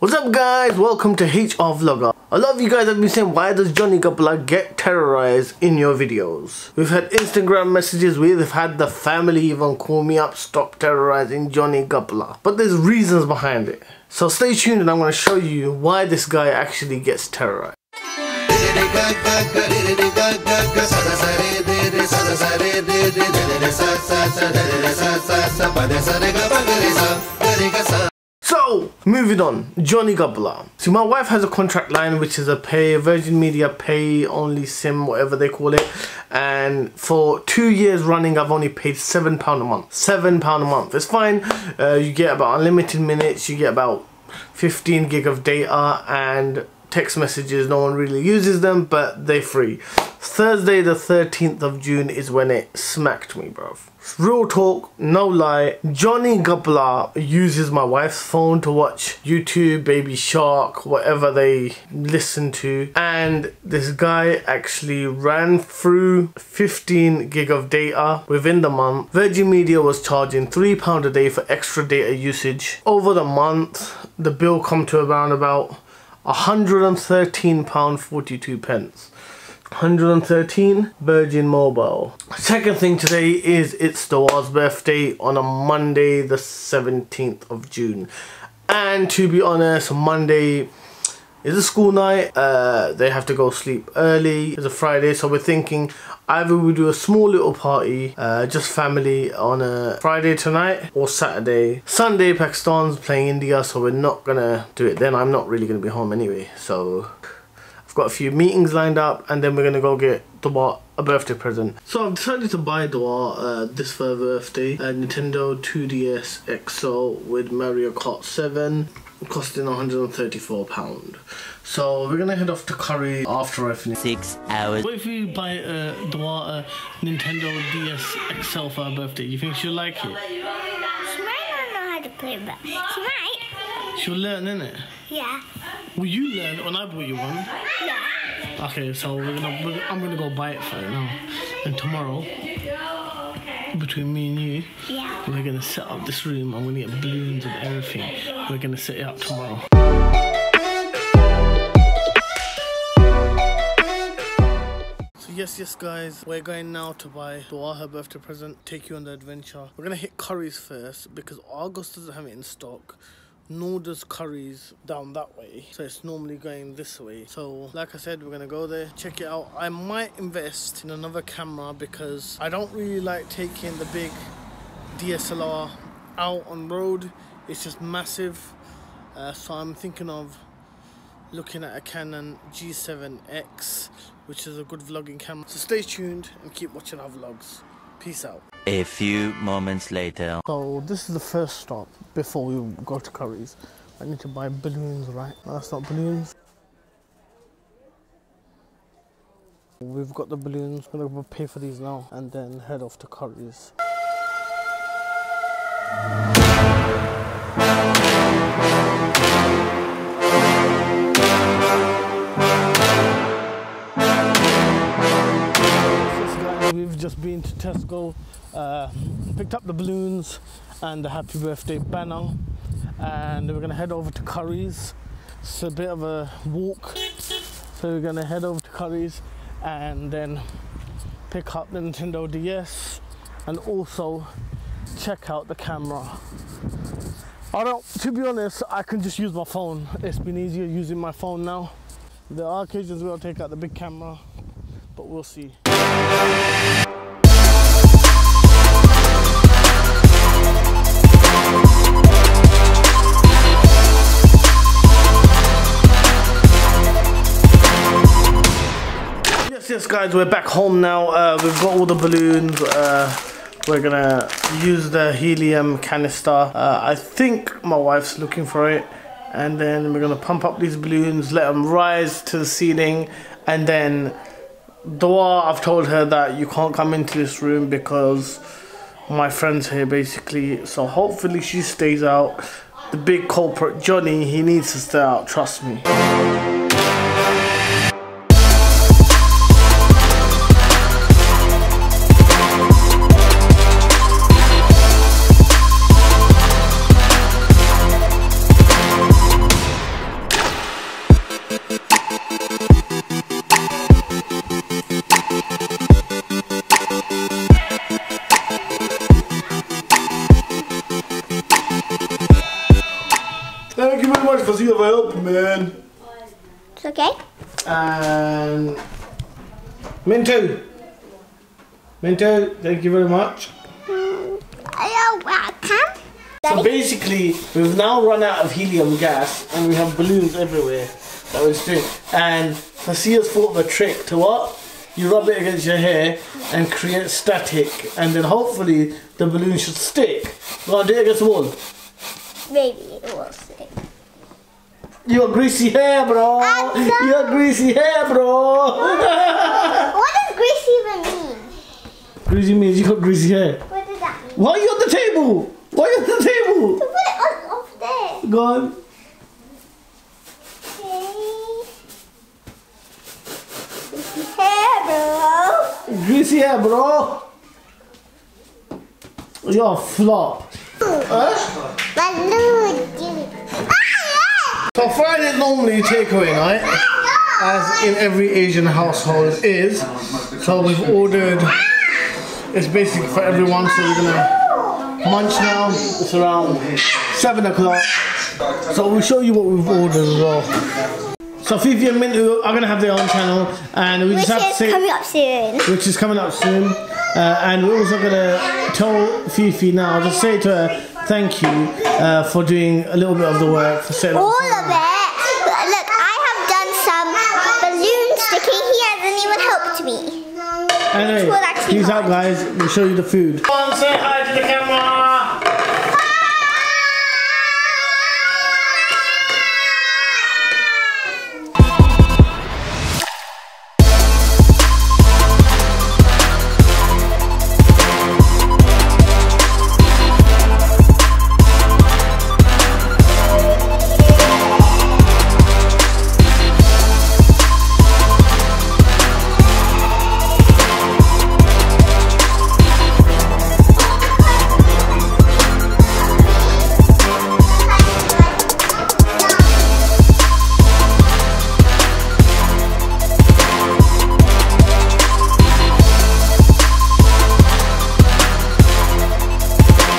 What's up guys? Welcome to HR Vlogger. A lot of you guys have been saying why does Johnny Gapla get terrorized in your videos? We've had Instagram messages, we've had the family even call me up, stop terrorizing Johnny Gapla. But there's reasons behind it. So stay tuned and I'm going to show you why this guy actually gets terrorized. So, moving on, Johnny Gapla. See, my wife has a contract line which is a pay, Virgin Media pay only sim, whatever they call it. And for two years running, I've only paid £7 a month. £7 a month. It's fine. Uh, you get about unlimited minutes, you get about 15 gig of data and text messages no one really uses them but they're free. Thursday the 13th of june is when it smacked me bruv. Real talk no lie johnny gapla uses my wife's phone to watch youtube baby shark whatever they listen to. And this guy actually ran through 15 gig of data within the month. Virgin media was charging three pound a day for extra data usage. Over the month the bill come to around about £113.42 pence. 113 Virgin Mobile. Second thing today is it's Dua's birthday on a Monday the 17th of June. And to be honest, Monday is a school night. Uh, they have to go sleep early. It's a Friday, so we're thinking either we do a small little party, uh, just family on a Friday tonight or Saturday. Sunday, Pakistan's playing India, so we're not gonna do it then. I'm not really gonna be home anyway, so I've got a few meetings lined up and then we're gonna go get Dua a birthday present. So I've decided to buy Dua uh, this for her birthday a Nintendo 2DS XL with Mario Kart 7 costing 134 pound. So we're gonna head off to Curry after I finish. Six hours. What if you buy uh, Dua a Nintendo DS XL for her birthday? You think she'll like it? She might not know how to play, but she might. She'll learn, innit? Yeah. Will you learn when I bought you one? Yeah. Okay, so we're gonna, we're, I'm gonna go buy it for you now. And tomorrow, between me and you, Yeah. we're gonna set up this room. I'm gonna get balloons and everything. We're gonna set it up tomorrow. So yes, yes, guys, we're going now to buy Dua her birthday present. Take you on the adventure. We're gonna hit Curry's first because Argos doesn't have it in stock. Nor does Curry's down that way. So it's normally going this way. So like I said, we're gonna go there, check it out. I might invest in another camera because I don't really like taking the big DSLR out on road. It's just massive. Uh, so I'm thinking of looking at a Canon G7X, which is a good vlogging camera. So stay tuned and keep watching our vlogs. Peace out. A few moments later. So this is the first stop before we go to Curry's. I need to buy balloons, right? No, that's not balloons. We've got the balloons. We're gonna pay for these now and then head off to Curry's. We've just been to Tesco, uh, picked up the balloons and the happy birthday banner, and we're gonna head over to Curry's. It's a bit of a walk, so we're gonna head over to Curry's and then pick up the Nintendo DS and also check out the camera. I don't, to be honest, I can just use my phone. It's been easier using my phone now. There are occasions where I'll take out the big camera, but we'll see. Yes, yes, guys, we're back home now. Uh, we've got all the balloons. Uh, we're gonna use the helium canister. Uh, I think my wife's looking for it. And then we're gonna pump up these balloons, let them rise to the ceiling, and then Dua, I've told her that you can't come into this room because my friend's here basically. So hopefully she stays out. The big culprit, Johnny, he needs to stay out, trust me. It's okay. Um, and Minto. Minto, thank you very much. Mm, You're welcome. So basically, we've now run out of helium gas and we have balloons everywhere that we're doing. And Fasia's thought of a trick to what? You rub it against your hair and create static, and then hopefully the balloon should stick. Go on, do it against the wall. Maybe it will stick. You got greasy hair, bro. You got greasy hair, bro. What does greasy even mean? greasy means you got greasy hair. What does that mean? Why are you on the table? Why are you on the table? To put it on, off there. Go on. Okay. Hair, bro. Greasy hair, bro. You're a flop. Huh? Balloon. So Friday normally takeaway night, as in every Asian household is. So we've ordered. It's basic for everyone. So we're gonna munch now. It's around seven o'clock. So we'll show you what we've ordered as well. So Fifi and Mintu are gonna have their own channel, and we Which just have to is say coming up soon. which is coming up soon. Uh, and we're also gonna tell Fifi now, just say to her, thank you uh, for doing a little bit of the work for setting up. All of it. But Look, I have done some balloon sticking. He hasn't even helped me. Anyway, Well, actually peace out, guys. We'll show you the food. Come on, say hi to the camera.